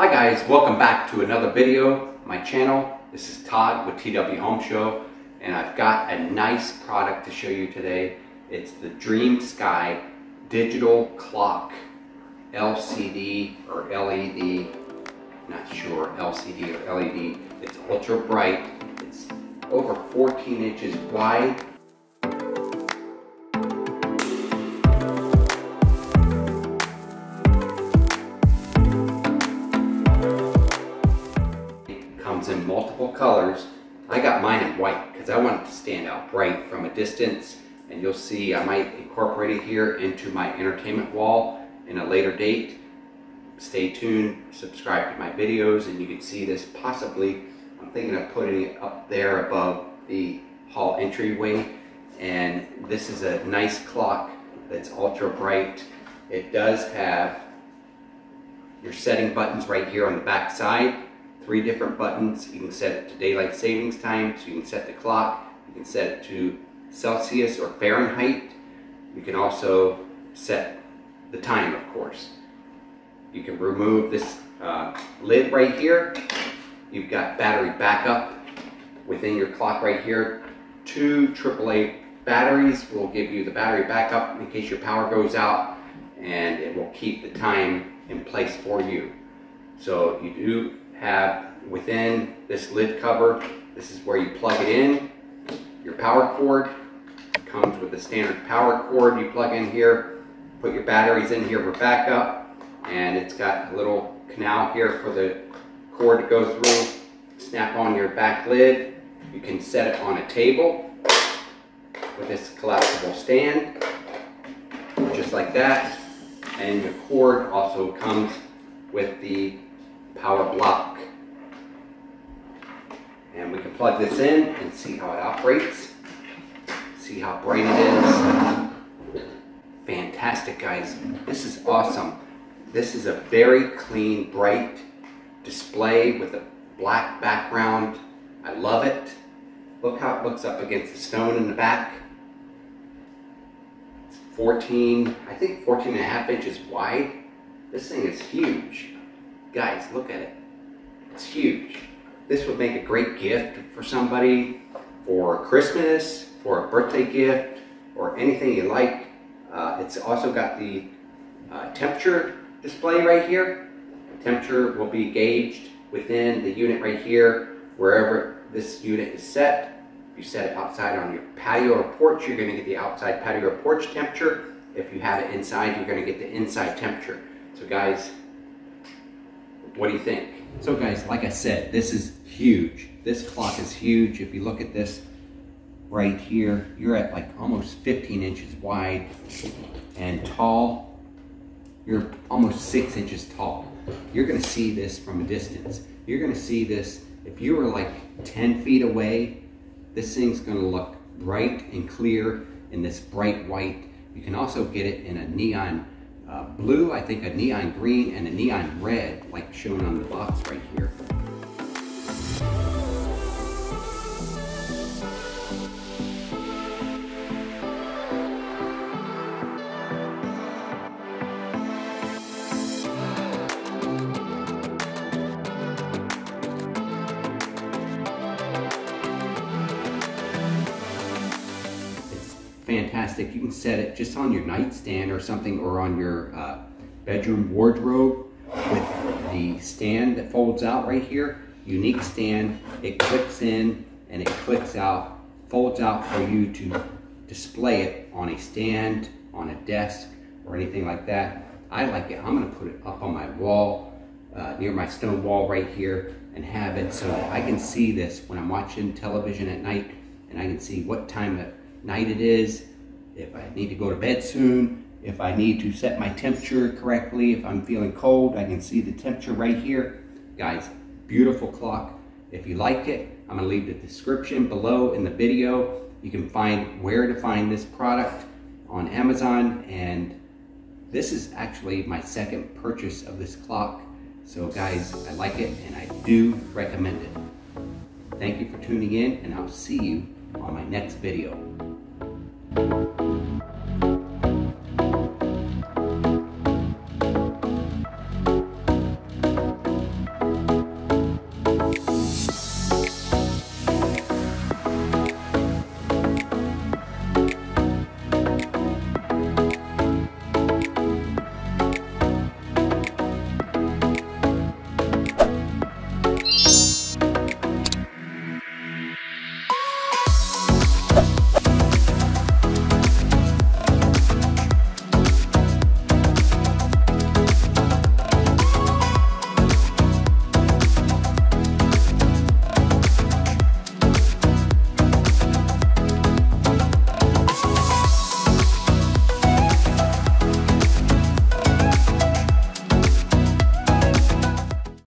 Hi guys, welcome back to another video, my channel. This is Todd with TW Home Show and I've got a nice product to show you today. It's the DreamSky Digital Clock LCD or LED, not sure LCD or LED. It's ultra bright, it's over 14 inches wide comes in multiple colors. I got mine in white because I want it to stand out bright from a distance. And you'll see I might incorporate it here into my entertainment wall in a later date. Stay tuned, subscribe to my videos, and you can see this possibly. I'm thinking of putting it up there above the hall entryway. And this is a nice clock that's ultra bright. It does have your setting buttons right here on the back side three different buttons. You can set it to daylight savings time, so you can set the clock. You can set it to Celsius or Fahrenheit. You can also set the time, of course. You can remove this uh, lid right here. You've got battery backup within your clock right here. Two AAA batteries will give you the battery backup in case your power goes out and it will keep the time in place for you. So you do have within this lid cover, this is where you plug it in. Your power cord comes with a standard power cord you plug in here. Put your batteries in here for backup. And it's got a little canal here for the cord to go through. Snap on your back lid. You can set it on a table with this collapsible stand, just like that. And the cord also comes with the power block. And we can plug this in and see how it operates. See how bright it is. Fantastic, guys. This is awesome. This is a very clean, bright display with a black background. I love it. Look how it looks up against the stone in the back. It's 14, I think 14 and a half inches wide. This thing is huge. Guys, look at it. It's huge. This would make a great gift for somebody for Christmas, for a birthday gift, or anything you like. Uh, it's also got the uh, temperature display right here. The temperature will be gauged within the unit right here, wherever this unit is set. If you set it outside on your patio or porch, you're going to get the outside patio or porch temperature. If you have it inside, you're going to get the inside temperature. So guys, what do you think? So guys, like I said, this is huge. This clock is huge. If you look at this right here, you're at like almost 15 inches wide and tall. You're almost six inches tall. You're gonna see this from a distance. You're gonna see this, if you were like 10 feet away, this thing's gonna look bright and clear in this bright white. You can also get it in a neon uh, blue, I think a neon green, and a neon red, like shown on the box right here. Fantastic. You can set it just on your nightstand or something or on your uh, bedroom wardrobe with the stand that folds out right here. Unique stand. It clicks in and it clicks out, folds out for you to display it on a stand, on a desk, or anything like that. I like it. I'm going to put it up on my wall, uh, near my stone wall right here, and have it so I can see this when I'm watching television at night, and I can see what time of night it is, if I need to go to bed soon, if I need to set my temperature correctly, if I'm feeling cold, I can see the temperature right here. Guys, beautiful clock. If you like it, I'm gonna leave the description below in the video. You can find where to find this product on Amazon and this is actually my second purchase of this clock. So guys, I like it and I do recommend it. Thank you for tuning in and I'll see you on my next video.